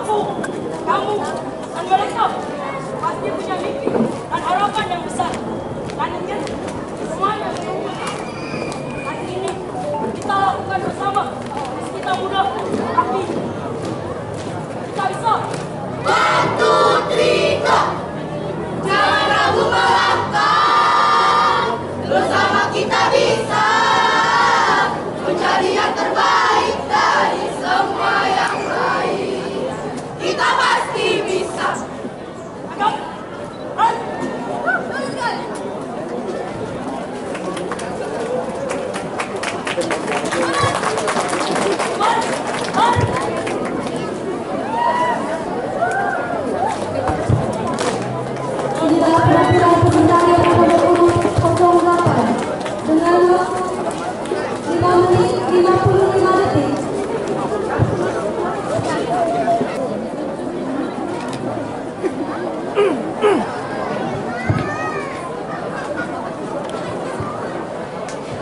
aku, kamu dan mereka pasti punya mimpi dan harapan yang besar. Dan ini semuanya hari ini kita lakukan bersama. Kita mudah, tapi kita bisa.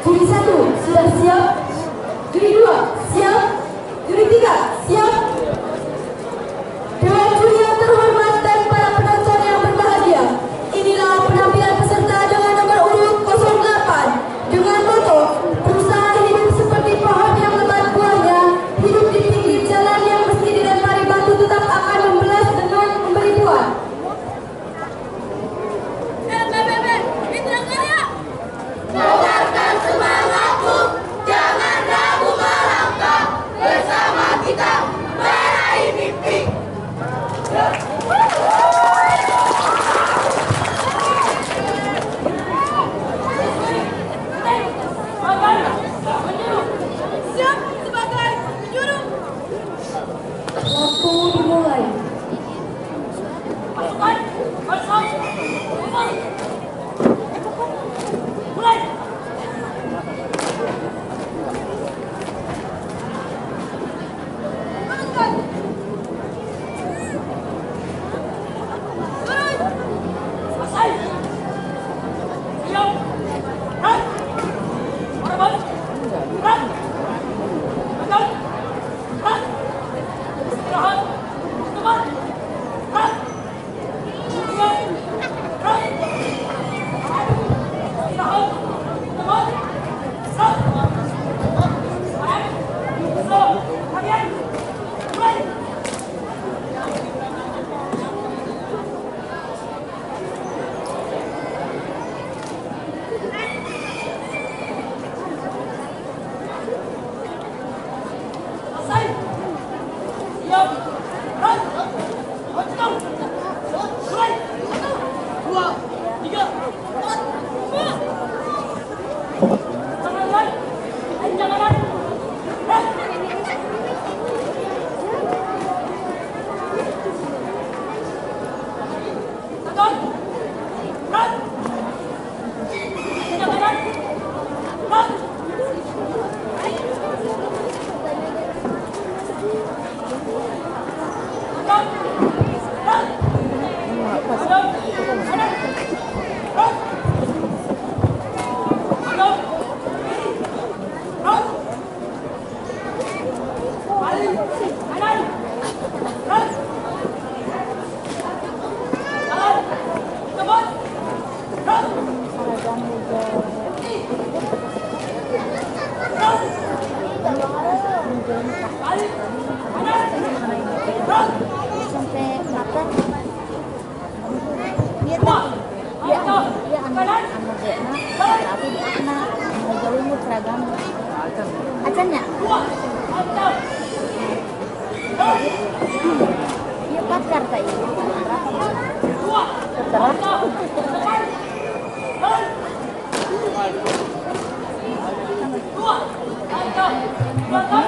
Juri satu, sudah siap? Juri dua, siap? Juri tiga. banyak. Ia pasar tak ini. Terserah. Dua.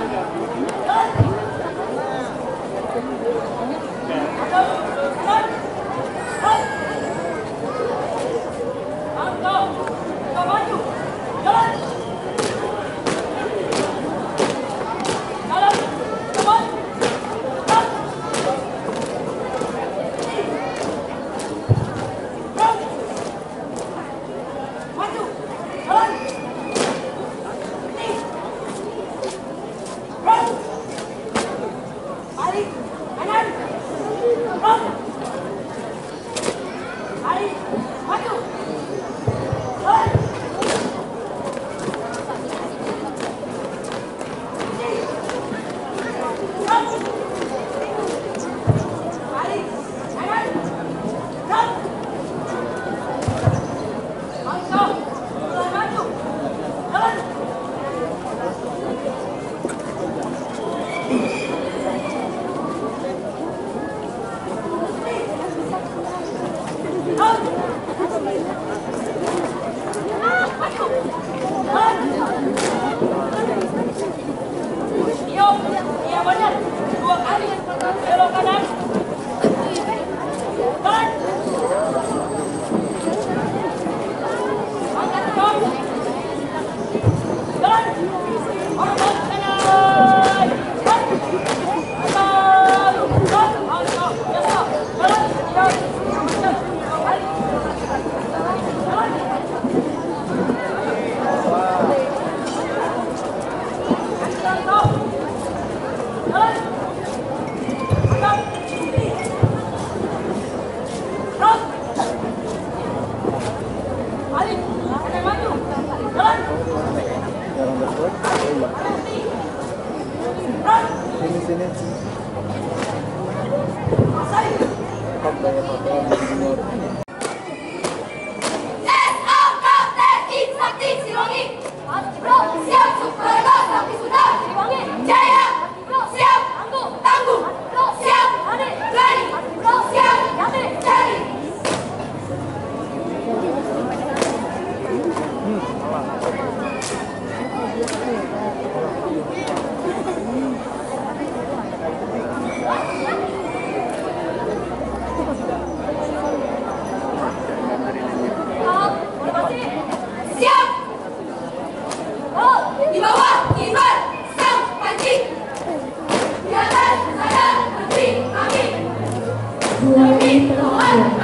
sini sini. Apa ya apa 네.